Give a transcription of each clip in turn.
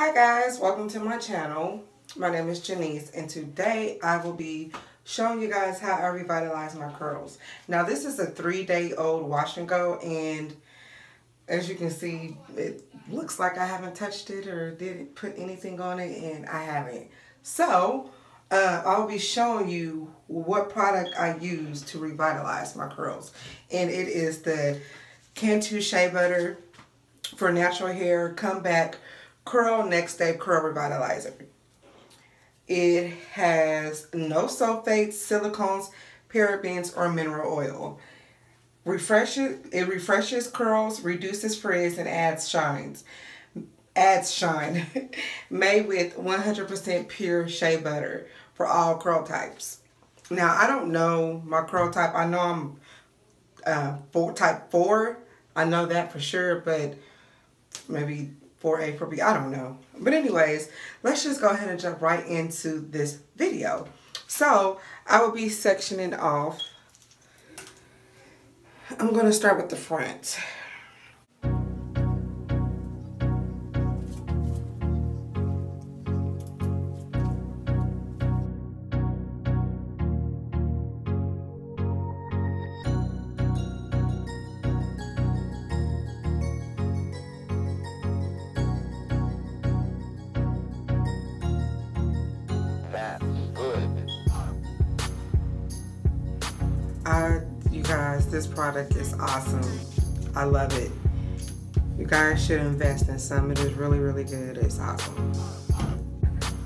Hi guys, welcome to my channel. My name is Janice and today I will be showing you guys how I revitalize my curls. Now this is a three day old wash and go and as you can see it looks like I haven't touched it or didn't put anything on it and I haven't. So uh, I'll be showing you what product I use to revitalize my curls and it is the Cantu Shea Butter for natural hair comeback Curl Next Day Curl Revitalizer. It has no sulfates, silicones, parabens, or mineral oil. Refreshes, it refreshes curls, reduces frizz, and adds shines. Adds shine. Made with 100% pure shea butter for all curl types. Now, I don't know my curl type. I know I'm uh, four, type 4. I know that for sure, but maybe for A for B. I don't know. But anyways, let's just go ahead and jump right into this video. So I will be sectioning off. I'm going to start with the front. This product is awesome. I love it. You guys should invest in some. It is really, really good. It's awesome.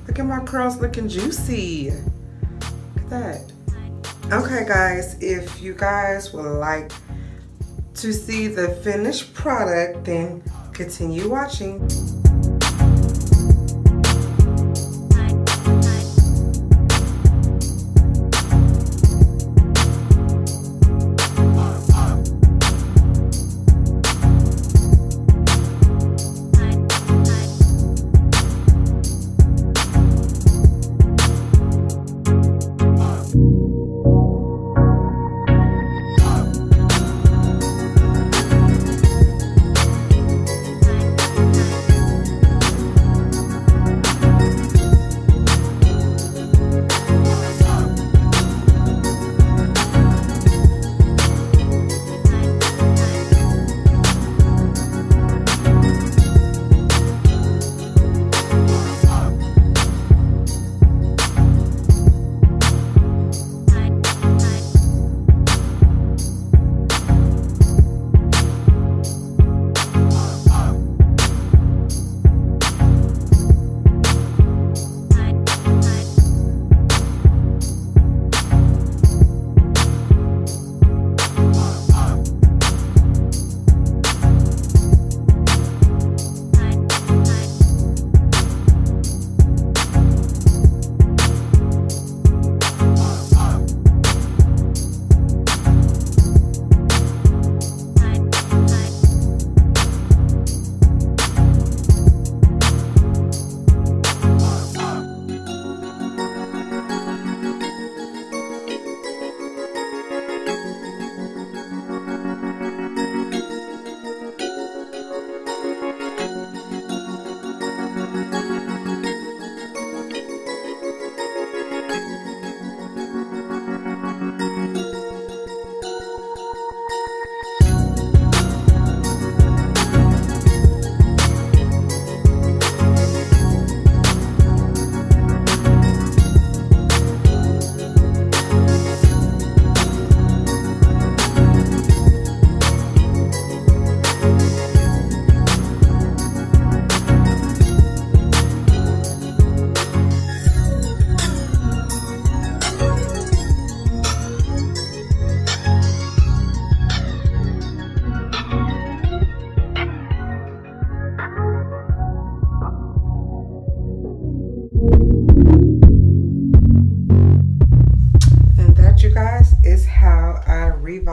Look at my curls looking juicy. Look at that. Okay, guys, if you guys would like to see the finished product, then continue watching.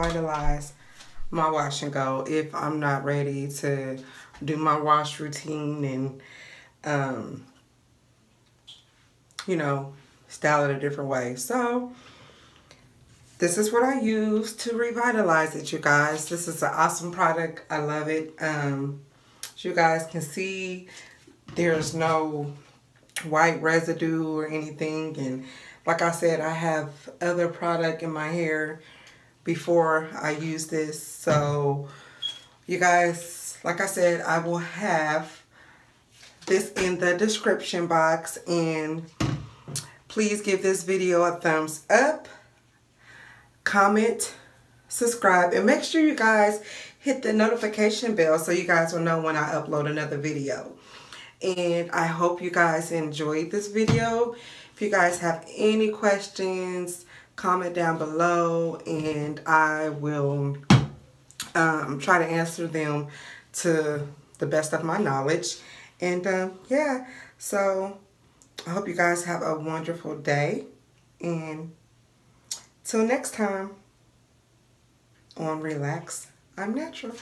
Revitalize my wash and go if I'm not ready to do my wash routine and, um, you know, style it a different way. So, this is what I use to revitalize it, you guys. This is an awesome product. I love it. Um, as you guys can see, there's no white residue or anything and like I said I have other product in my hair before I use this. So you guys like I said I will have this in the description box. And please give this video a thumbs up comment subscribe and make sure you guys hit the notification bell so you guys will know when I upload another video. And I hope you guys enjoyed this video. If you guys have any questions, comment down below and I will um, try to answer them to the best of my knowledge. And um, yeah, so I hope you guys have a wonderful day. And till next time on Relax, I'm Natural.